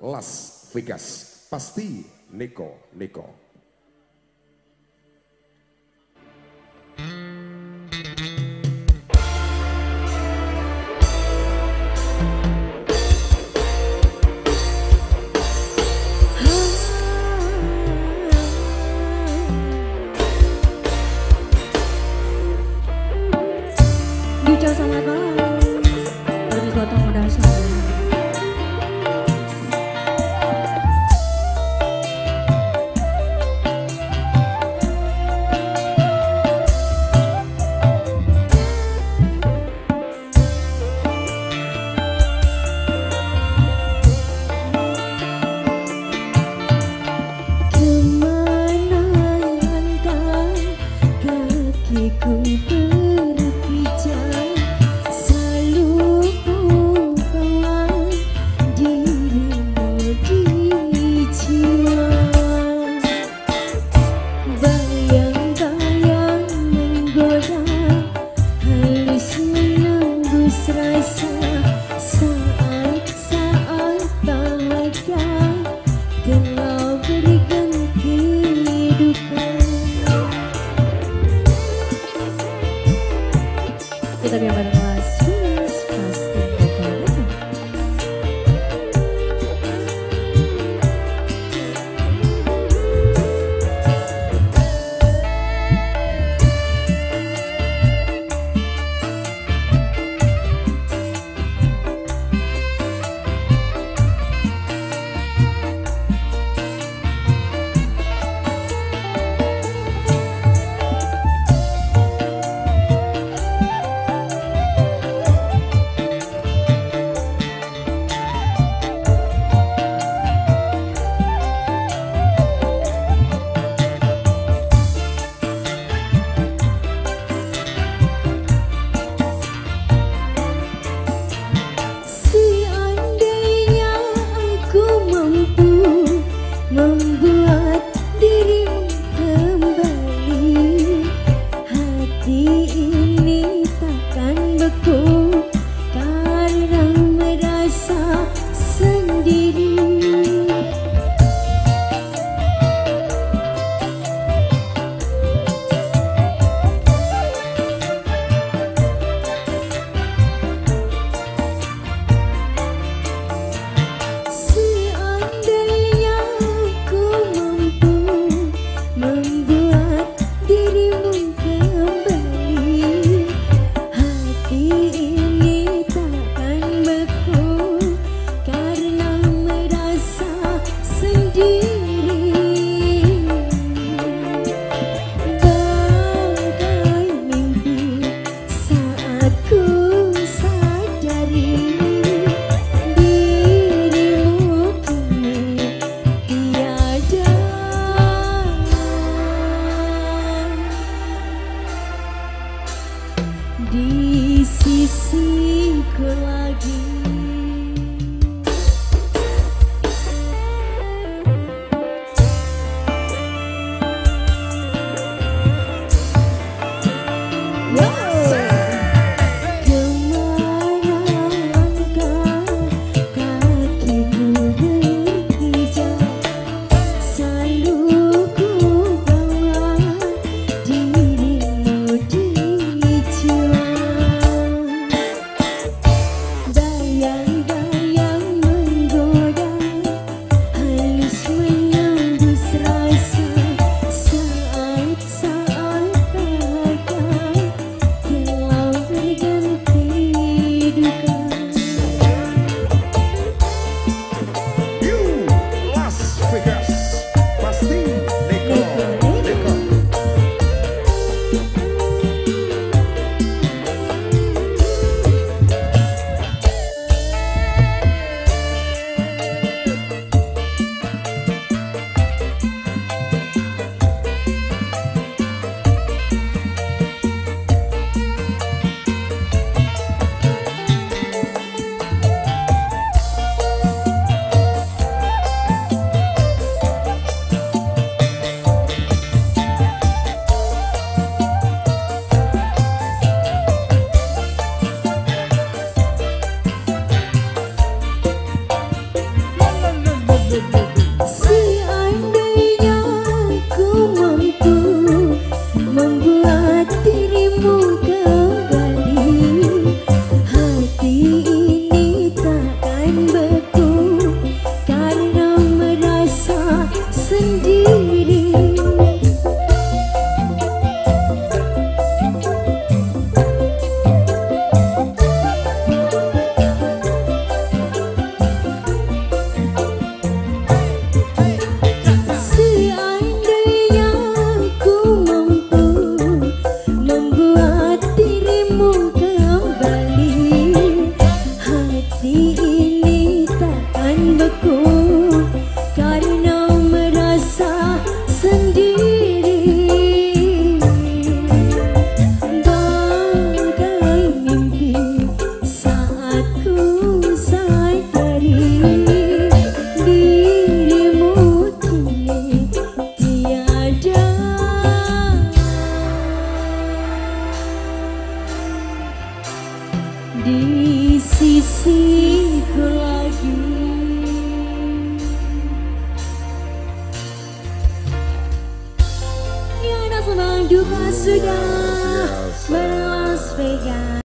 Las Vegas. Pasti Niko Niko. Dico selamat malam. kita biar bareng di sisiku lagi.